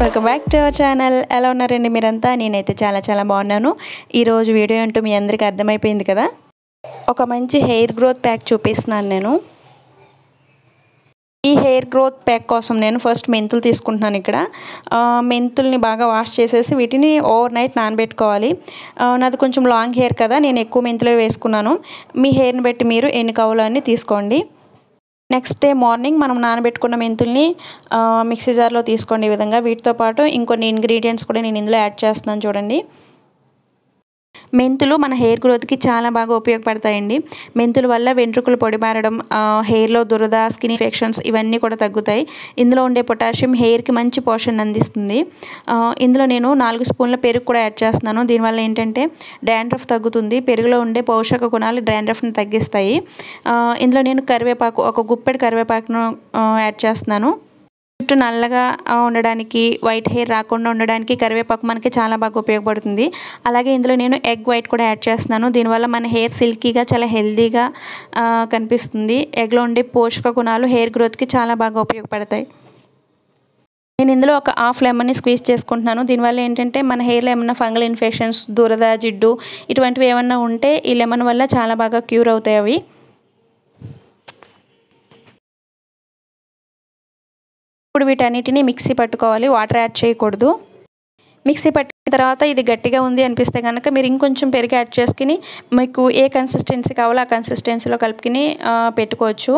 Welcome back to our channel ఎలా ఉన్నారండి మీరంతా? నేనైతే చాలా చాలా బాగున్నాను. ఈరోజు వీడియో అంటూ మీ అందరికీ అర్థమైపోయింది కదా? ఒక మంచి హెయిర్ గ్రోత్ ప్యాక్ చూపిస్తున్నాను నేను. ఈ హెయిర్ గ్రోత్ ప్యాక్ కోసం నేను ఫస్ట్ మెంతులు తీసుకుంటున్నాను ఇక్కడ. మెంతుల్ని బాగా వాష్ చేసేసి వీటిని ఓవర్ నైట్ నానబెట్టుకోవాలి. నాది కొంచెం లాంగ్ హెయిర్ కదా నేను ఎక్కువ మెంతులే వేసుకున్నాను. మీ హెయిర్ని బట్టి మీరు ఎన్ని కావాలో తీసుకోండి. నెక్స్ట్ డే మార్నింగ్ మనం నానబెట్టుకున్న మెంతుల్ని మిక్సీ జార్లో తీసుకోండి ఈ విధంగా. వీటితో పాటు ఇంకొన్ని ఇంగ్రీడియంట్స్ కూడా నేను ఇందులో యాడ్ చేస్తున్నాను చూడండి. మెంతులు మన హెయిర్ గ్రోత్కి చాలా బాగా ఉపయోగపడతాయండి. మెంతుల వల్ల వెంట్రుకలు పొడిమారడం హెయిర్లో దురద స్కిన్ ఇన్ఫెక్షన్స్ ఇవన్నీ కూడా తగ్గుతాయి. ఇందులో ఉండే పొటాషియం హెయిర్కి మంచి పోషణ అందిస్తుంది. ఇందులో నేను నాలుగు స్పూన్ల పెరుగు కూడా యాడ్ చేస్తున్నాను. దీనివల్ల ఏంటంటే డాండ్రఫ్ తగ్గుతుంది. పెరుగులో ఉండే పోషక గుణాలు డాండ్రఫ్ని తగ్గిస్తాయి. ఇందులో నేను కరివేపాకు ఒక గుప్పెడు కరివేపాకును యాడ్ చేస్తున్నాను. జుట్టు నల్లగా ఉండడానికి వైట్ హెయిర్ రాకుండా ఉండడానికి కరివేపాకు మనకి చాలా బాగా ఉపయోగపడుతుంది. అలాగే ఇందులో నేను ఎగ్ వైట్ కూడా యాడ్ చేస్తున్నాను. దీనివల్ల మన హెయిర్ సిల్కీగా చాలా హెల్దీగా కనిపిస్తుంది. ఎగ్లో ఉండే పోషక గుణాలు హెయిర్ గ్రోత్కి చాలా బాగా ఉపయోగపడతాయి. నేను ఇందులో ఒక హాఫ్ లెమన్ని స్క్వీజ్ చేసుకుంటున్నాను. దీనివల్ల ఏంటంటే మన హెయిర్లో ఏమన్నా ఫంగల్ ఇన్ఫెక్షన్స్ దురద జిడ్డు ఇటువంటివి ఏమన్నా ఉంటే ఈ లెమన్ వల్ల చాలా బాగా క్యూర్ అవుతాయి అవి. ఇప్పుడు వీటన్నిటిని మిక్సీ పట్టుకోవాలి. వాటర్ యాడ్ చేయకూడదు. మిక్సీ పట్టిన తర్వాత ఇది గట్టిగా ఉంది అనిపిస్తే కనుక మీరు ఇంకొంచెం పెరిగి యాడ్ చేసుకుని మీకు ఏ కన్సిస్టెన్సీ కావాలో ఆ కన్సిస్టెన్సీలో కలుపుకుని పెట్టుకోవచ్చు.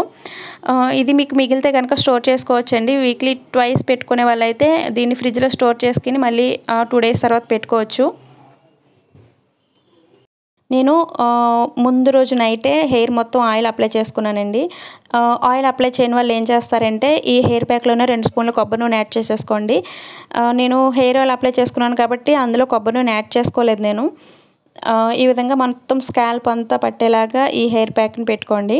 ఇది మీకు మిగిలితే కనుక స్టోర్ చేసుకోవచ్చు అండి వీక్లీ ట్వైస్ పెట్టుకునే వాళ్ళైతే దీన్ని ఫ్రిడ్జ్లో స్టోర్ చేసుకుని మళ్ళీ టూ డేస్ తర్వాత పెట్టుకోవచ్చు. నేను ముందు రోజు నైటే హెయిర్ మొత్తం ఆయిల్ అప్లై చేసుకున్నానండి. ఆయిల్ అప్లై చేయని వాళ్ళు ఏం చేస్తారంటే ఈ హెయిర్ ప్యాక్లోనే రెండు స్పూన్లు కొబ్బరి నూనె యాడ్ చేసేసుకోండి. నేను హెయిర్ ఆయిల్ అప్లై చేసుకున్నాను కాబట్టి అందులో కొబ్బరి నూనె యాడ్ చేసుకోలేదు నేను. ఈ విధంగా మొత్తం స్కాల్ప్ అంతా పట్టేలాగా ఈ హెయిర్ ప్యాక్ని పెట్టుకోండి.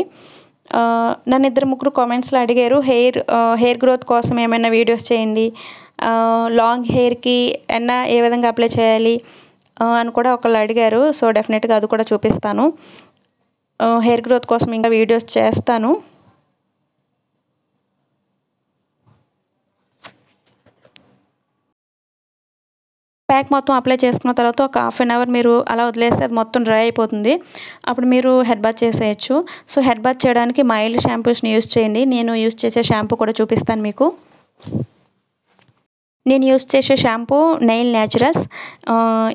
నన్ను ఇద్దరు ముగ్గురు కామెంట్స్లో అడిగారు హెయిర్ హెయిర్ గ్రోత్ కోసం ఏమైనా వీడియోస్ చేయండి? లాంగ్ హెయిర్కి అయినా ఏ విధంగా అప్లై చేయాలి? అని కూడా ఒకళ్ళు అడిగారు. సో డెఫినెట్గా అది కూడా చూపిస్తాను. హెయిర్ గ్రోత్ కోసం ఇంకా వీడియోస్ చేస్తాను. ప్యాక్ మొత్తం అప్లై చేసుకున్న తర్వాత ఒక హాఫ్ అన్ అవర్ మీరు అలా వదిలేస్తే అది మొత్తం డ్రై అయిపోతుంది. అప్పుడు మీరు హెడ్ బాత్ చేసేయచ్చు. సో హెడ్ బాత్ చేయడానికి మైల్డ్ షాంపూస్ని యూస్ చేయండి. నేను యూస్ చేసే షాంపూ కూడా చూపిస్తాను మీకు. నేను యూస్ చేసే షాంపూ నైల్ న్యాచురల్స్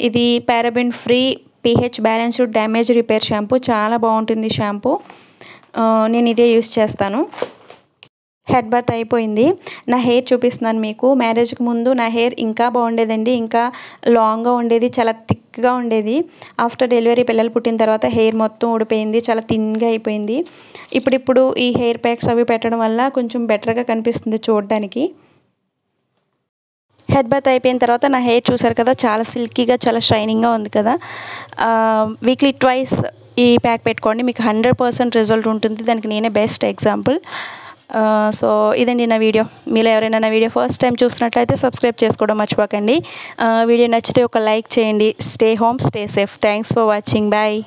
ఇది paraben free pH balanced damage repair shampoo చాలా బాగుంటుంది షాంపూ నేను ఇదే యూస్ చేస్తాను. హెడ్ బాత్ అయిపోయింది. నా హెయిర్ చూపిస్తున్నాను మీకు. మ్యారేజ్కి ముందు నా హెయిర్ ఇంకా బాగుండేదండి. ఇంకా లాంగ్గా ఉండేది చాలా థిక్గా ఉండేది. ఆఫ్టర్ డెలివరీ పిల్లలు పుట్టిన తర్వాత హెయిర్ మొత్తం ఊడిపోయింది చాలా థిన్గా అయిపోయింది. ఇప్పుడిప్పుడు ఈ హెయిర్ ప్యాక్స్ అవి పెట్టడం వల్ల కొంచెం బెటర్గా కనిపిస్తుంది చూడడానికి. హెడ్ బాత్ అయిపోయిన తర్వాత నా హెయిర్ చూసారు కదా చాలా సిల్కీగా చాలా షైనింగ్గా ఉంది కదా. వీక్లీ ట్వైస్ ఈ ప్యాక్ పెట్టుకోండి మీకు హండ్రెడ్ పర్సెంట్ రిజల్ట్ ఉంటుంది. దానికి నేనే బెస్ట్ ఎగ్జాంపుల్. సో ఇదండి నా వీడియో. మీలో ఎవరైనా నా వీడియో ఫస్ట్ టైం చూసినట్లయితే సబ్స్క్రైబ్ చేసుకోవడం మర్చిపోకండి. వీడియో నచ్చితే ఒక లైక్ చేయండి. Stay home stay safe thanks for watching bye